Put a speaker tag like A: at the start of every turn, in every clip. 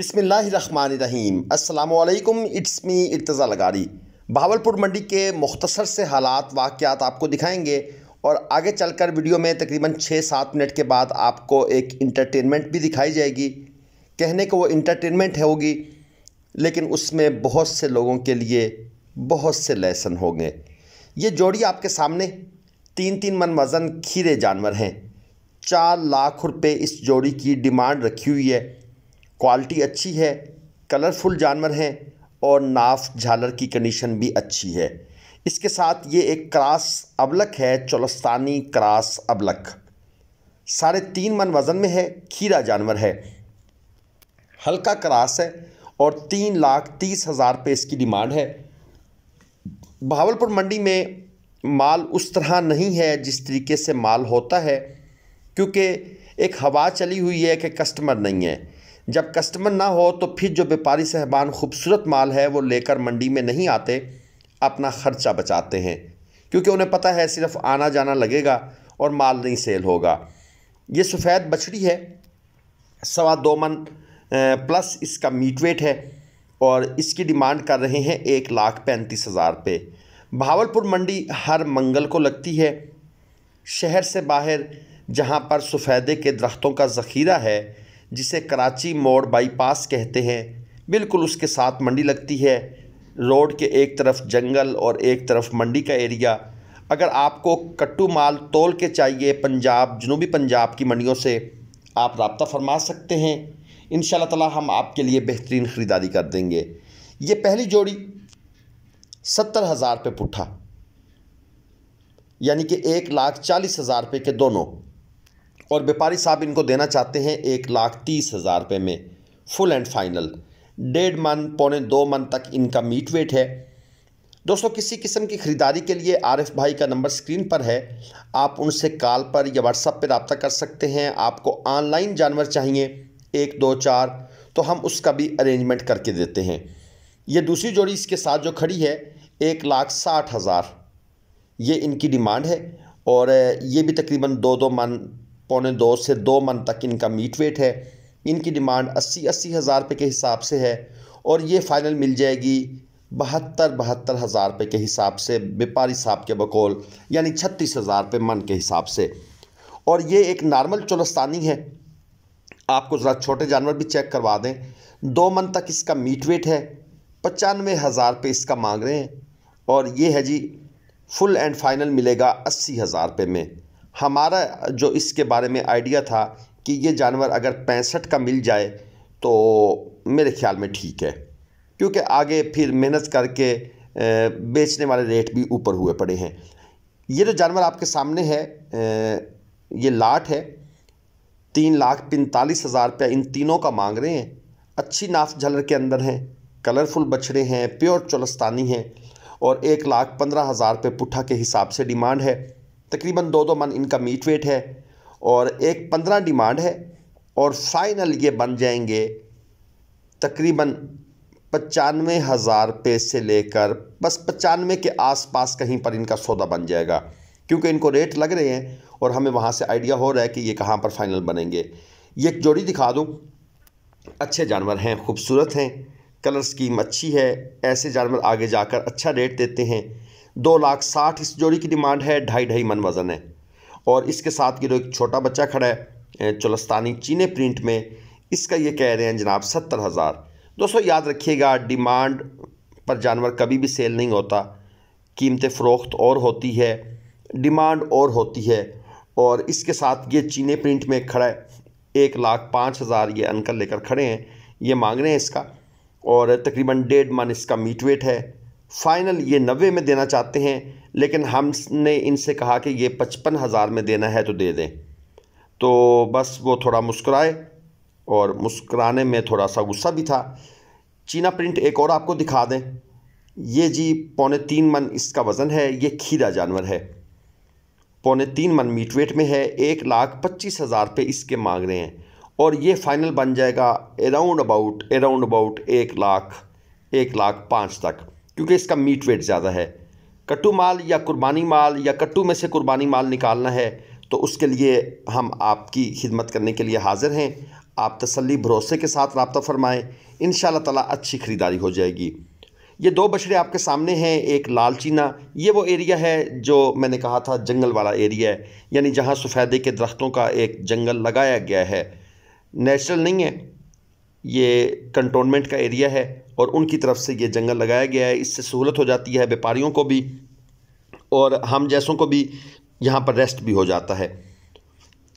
A: बिसमीम अल्लाम it's me Irtaza लगारी। भावलपुर मंडी के मुख्तसर से हालात वाक़ात आपको दिखाएँगे और आगे चलकर वीडियो में तकरीबन छः सात मिनट के बाद आपको एक इंटरटेनमेंट भी दिखाई जाएगी। कहने को वो इंटरटेनमेंट है होगी, लेकिन उसमें बहुत से लोगों के लिए बहुत से लेसन होंगे। ये जोड़ी आपके सामने तीन तीन मन वज़न खीरे जानवर हैं। चार लाख रुपए इस जोड़ी की डिमांड रखी हुई है। क्वालिटी अच्छी है, कलरफुल जानवर हैं और नाफ झालर की कंडीशन भी अच्छी है। इसके साथ ये एक क्रास अबलक है, चौलस्तानी क्रास अबलक। साढ़े तीन मन वज़न में है, खीरा जानवर है। हल्का क्रास है और तीन लाख तीस हज़ार रुपये इसकी डिमांड है। भावलपुर मंडी में माल उस तरह नहीं है जिस तरीके से माल होता है, क्योंकि एक हवा चली हुई है कि कस्टमर नहीं है। जब कस्टमर ना हो तो फिर जो व्यापारी साहबान खूबसूरत माल है, वो लेकर मंडी में नहीं आते, अपना ख़र्चा बचाते हैं। क्योंकि उन्हें पता है सिर्फ़ आना जाना लगेगा और माल नहीं सेल होगा। ये सफ़ेद बछड़ी है, सवा दो मन प्लस इसका मीट वेट है और इसकी डिमांड कर रहे हैं एक लाख पैंतीस हज़ार रुपये भावलपुर मंडी हर मंगल को लगती है। शहर से बाहर, जहाँ पर सफ़ेदे के दरख्तों का ज़ख़ीरा है जिसे कराची मोड़ बाईपास कहते हैं। बिल्कुल उसके साथ मंडी लगती है। रोड के एक तरफ़ जंगल और एक तरफ़ मंडी का एरिया। अगर आपको कट्टू माल तोल के चाहिए पंजाब, जनूबी पंजाब की मंडियों से, आप रबता फरमा सकते हैं। इन ताला हम आपके लिए बेहतरीन ख़रीदारी कर देंगे। ये पहली जोड़ी सत्तर हज़ार रुपये पुट्ठा। यानी कि एक लाख चालीस हज़ार रुपये के दोनों। और व्यापारी साहब इनको देना चाहते हैं एक लाख तीस हज़ार रुपये में। Full and final. डेढ़ मन, पौने दो मन तक इनका मीट वेट है। दोस्तों, किसी किस्म की ख़रीदारी के लिए आरिफ भाई का नंबर स्क्रीन पर है। आप उनसे कॉल पर या व्हाट्सअप पर रबता कर सकते हैं। आपको ऑनलाइन जानवर चाहिए, एक, दो, चार तो हम उसका भी अरेंजमेंट करके देते हैं। ये दूसरी जोड़ी इसके साथ जो खड़ी है, एक लाख साठ हज़ार। ये इनकी डिमांड है और ये भी तकरीबन दो दो मन पौने दो से दो मन तक इनका मीट वेट है। इनकी डिमांड अस्सी अस्सी हज़ार रुपये के हिसाब से है और ये फ़ाइनल मिल जाएगी बहत्तर बहत्तर हज़ार रुपये के हिसाब से व्यापारी साहब के बकौल, यानी छत्तीस हज़ार रुपये मन के हिसाब से। और ये एक नॉर्मल चोलस्तानी है। आपको ज़रा छोटे जानवर भी चेक करवा दें। दो मन तक इसका मीट वेट है। पचानवे हज़ार रुपये इसका मांग रहे हैं। और ये है जी, फुल एंड फाइनल मिलेगा अस्सी हज़ार रुपये में। हमारा जो इसके बारे में आइडिया था कि ये जानवर अगर पैंसठ का मिल जाए तो मेरे ख्याल में ठीक है। क्योंकि आगे फिर मेहनत करके बेचने वाले रेट भी ऊपर हुए पड़े हैं। ये जो जानवर आपके सामने है ये लाट है। तीन लाख पैंतालीस हज़ार रुपया इन तीनों का मांग रहे हैं। अच्छी नाफ झलर के अंदर हैं, कलरफुल बछड़े हैं, प्योर चोलस्तानी हैं और एक लाख पंद्रह हज़ार रुपये पुट्ठा के हिसाब से डिमांड है। तकरीबन दो दो मन इनका मीट वेट है और एक पंद्रह डिमांड है और फाइनल ये बन जाएँगे तकरीबन पचानवे हज़ार रुपये से लेकर, बस पचानवे के आसपास कहीं पर इनका सौदा बन जाएगा। क्योंकि इनको रेट लग रहे हैं और हमें वहाँ से आइडिया हो रहा है कि ये कहाँ पर फाइनल बनेंगे। ये एक जोड़ी दिखा दूँ। अच्छे जानवर हैं, खूबसूरत हैं, कलर स्कीम अच्छी है, ऐसे जानवर आगे जाकर अच्छा रेट देते हैं। दो लाख साठ इस जोड़ी की डिमांड है ढाई ढाई मन वज़न है। और इसके साथ ये जो एक छोटा बच्चा खड़ा है चुलस्तानी चीने प्रिंट में। इसका ये कह रहे हैं, जनाब, सत्तर हज़ार। दोस्तों, याद रखिएगा, डिमांड पर जानवर कभी भी सेल नहीं होता। कीमतें फ़रोख्त और होती है, डिमांड और होती है। और इसके साथ ये चीने प्रिंट में खड़ा है, एक लाख पाँच हज़ार ये अंकल लेकर खड़े हैं, ये मांग रहे हैं इसका। और तकरीबन डेढ़ मन इसका मीट वेट है। फ़ाइनल ये नबे में देना चाहते हैं, लेकिन हमने इनसे कहा कि ये पचपन हज़ार में देना है तो दे दें। तो बस वो थोड़ा मुस्कुराए, और मुस्कुराने में थोड़ा सा गुस्सा भी था। चीना प्रिंट एक और आपको दिखा दें। ये जी पौने तीन मन इसका वज़न है, ये खीरा जानवर है। पौने तीन मन मीट वेट में है, एक लाख पच्चीस हज़ार पे इसके मांग रहे हैं। और ये फ़ाइनल बन जाएगा अराउंड अबाउट अराउंड अबाउट एक लाख एक लाख पाँच तक। क्योंकि इसका मीट वेट ज़्यादा है। कट्टू माल या कुर्बानी माल या कट्टू में से कुर्बानी माल निकालना है तो उसके लिए हम आपकी खिदमत करने के लिए हाज़िर हैं। आप तसल्ली भरोसे के साथ रबता फ़रमाएँ इन ताला अच्छी ख़रीदारी हो जाएगी। ये दो बछड़े आपके सामने हैं, एक लाल चीना। ये वो एरिया है जो मैंने कहा था जंगल वाला एरिया है, यानी जहाँ सफ़ेदे के दरख्तों का एक जंगल लगाया गया है। नेचुरल नहीं है, ये कंटोनमेंट का एरिया है। और उनकी तरफ़ से ये जंगल लगाया गया है। इससे सहूलत हो जाती है व्यापारियों को भी और हम जैसों को भी यहाँ पर रेस्ट भी हो जाता है।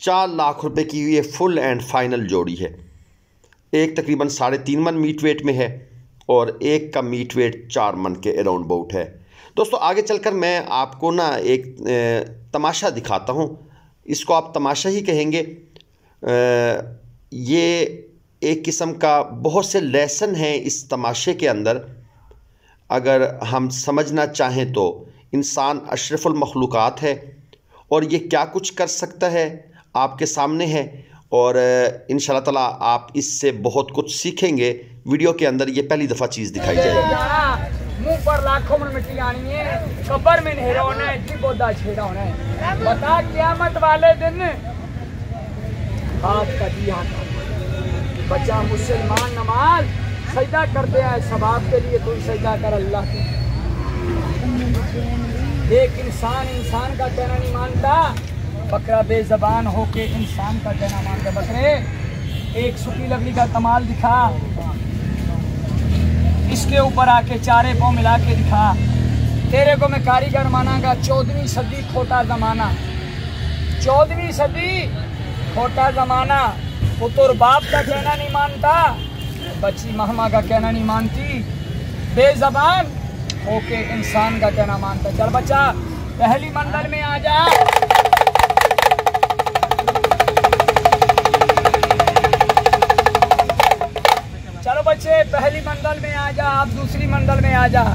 A: चार लाख रुपए की ये फुल एंड फाइनल जोड़ी है। एक तकरीबन साढ़े तीन मन मीट वेट में है और एक का मीट वेट चार मन के अराउंड बाउट है। दोस्तों, आगे चलकर मैं आपको ना एक तमाशा दिखाता हूँ। इसको आप तमाशा ही कहेंगे। ये एक किस्म का बहुत से लेसन हैं इस तमाशे के अंदर। अगर हम समझना चाहें तो इंसान अशरफुल मखलूक़ात है और ये क्या कुछ कर सकता है आपके सामने है और इन ताला आप इससे बहुत कुछ सीखेंगे। वीडियो के अंदर ये पहली दफ़ा चीज़ दिखाई जाएगी।
B: मुँह पर लाखों में मिट्टी आनी है, कब्र में नहरा होना है, जी पौधा छेड़ा होना है। बता, क्यामत वाले दिन हाथ का दिया बच्चा मुसलमान नमाज़ सजदा करते हैं सबाब के लिए तुम सजदा कर अल्लाह के। एक इंसान इंसान का कहना नहीं मानता। बकरा बेजबान होके इंसान का कहना मानता बकरे, एक सूखी लकड़ी का कमाल दिखा। इसके ऊपर आके चारे पाँव मिला के दिखा। तेरे को मैं कारीगर मानागा, चौदहवीं सदी खोटा जमाना। चौदहवीं सदी खोटा जमाना। पुत्र बाप का कहना नहीं मानता, बच्ची महमा का कहना नहीं मानती, बेजबान होके इंसान का कहना मानता। चल बच्चा, पहली मंडल में आ जा। चलो बच्चे, पहली मंडल में आ जा, आप दूसरी मंडल में आ जा।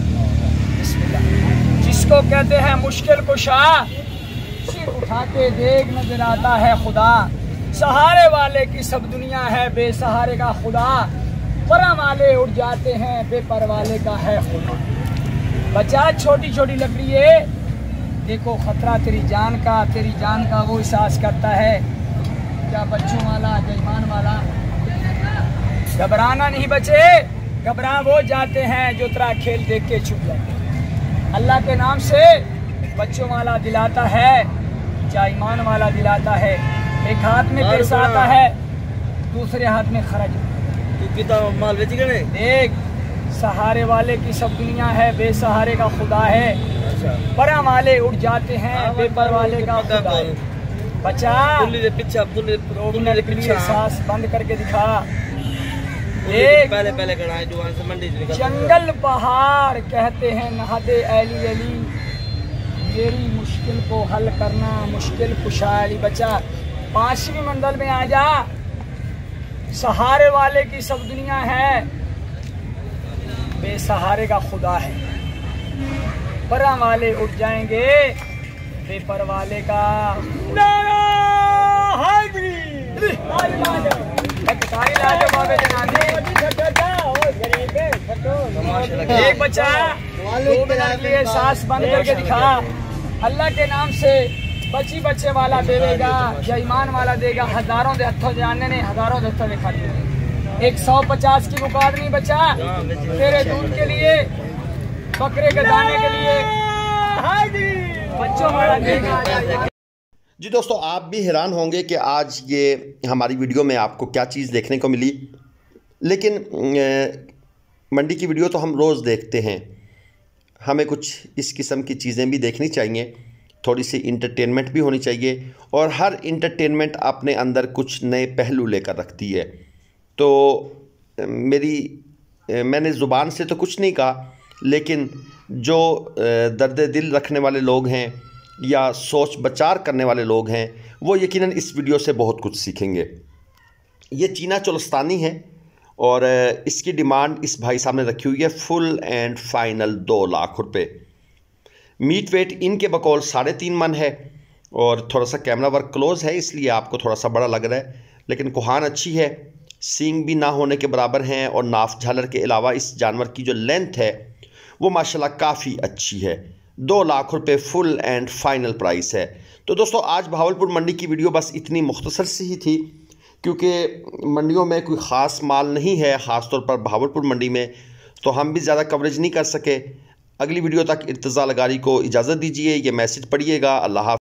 B: जिसको कहते हैं मुश्किल कुशा, सिर उठा के देख नज़र आता है खुदा। सहारे वाले की सब दुनिया है, बेसहारे का खुदा। पर वाले उड़ जाते हैं, बेपर वाले का है खुदा। बचा छोटी छोटी लकड़ी है देखो, खतरा तेरी जान का, तेरी जान का वो एहसास करता है। क्या बच्चों वाला जजमान वाला? घबराना नहीं बचे। घबरा वो जाते हैं जो तेरा खेल देख के छुप जाते अल्लाह के नाम से बच्चों वाला दिलाता है या ईमान वाला दिलाता है। एक हाथ में पैसा आता है दूसरे हाथ में खर्च।
C: तू कितना माल बेच गए?
B: देख सहारे वाले की सब दुनिया है बेसहारे का खुदा है। परा वाले उठ जाते हैं बेपर वाले का खुदा है। बचा।
C: पीछे
B: सांस बंद करके दिखा।
C: एक पहले पहले से मंडी
B: जंगल पहाड़ कहते हैं नहादे अली अली। मेरी मुश्किल को हल करना मुश्किल कुशा अली बचा। पांचवी मंडल में आ जा सहारे वाले की सब दुनिया है। बेसहारे का खुदा है। परा वाले उठ जाएँगे, बेपर वाले का। एक बच्चा, दो मिनट लिए, सांस बंद करके दिखा। अल्लाह के नाम से बच्ची बच्चे वाला देगा या ईमान वाला देगा, हज़ारों दे हथों जाने ने हज़ारों दे हथों दिखा दिए एक सौ पचास की मुकाद नहीं बचा। तेरे दूध के लिए, बकरे के दाने के लिए। बच्चों वाला देगा।
A: जी दोस्तों, आप भी हैरान होंगे कि आज ये हमारी वीडियो में आपको क्या चीज़ देखने को मिली। लेकिन मंडी की वीडियो तो हम रोज़ देखते हैं। हमें कुछ इस किस्म की चीज़ें भी देखनी चाहिए। थोड़ी सी इंटरटेनमेंट भी होनी चाहिए और हर इंटरटेनमेंट अपने अंदर कुछ नए पहलू लेकर रखती है। तो मेरी मैंने ज़ुबान से तो कुछ नहीं कहा, लेकिन जो दर्द दिल रखने वाले लोग हैं या सोच बचार करने वाले लोग हैं, वो यकीनन इस वीडियो से बहुत कुछ सीखेंगे। ये चीना चोलस्तानी है और इसकी डिमांड इस भाई साहब ने रखी हुई है फुल एंड फाइनल दो लाख रुपए। मीट वेट इनके बकौल साढ़े तीन मन है और थोड़ा सा कैमरा वर्क क्लोज है, इसलिए आपको थोड़ा सा बड़ा लग रहा है। लेकिन कुहान अच्छी है, सींग भी ना होने के बराबर हैं और नाफ झालर के अलावा इस जानवर की जो लेंथ है, वो माशाल्लाह काफ़ी अच्छी है। दो लाख रुपए फुल एंड फाइनल प्राइस है। तो दोस्तों, आज भावलपुर मंडी की वीडियो बस इतनी मुख्तसर सी ही थी, क्योंकि मंडियों में कोई ख़ास माल नहीं है ख़ास तौर पर भावलपुर मंडी में तो हम भी ज़्यादा कवरेज नहीं कर सके। अगली वीडियो तक इर्तज़ा लगारी को इजाज़त दीजिए ये मैसेज पढ़िएगा। अल्लाह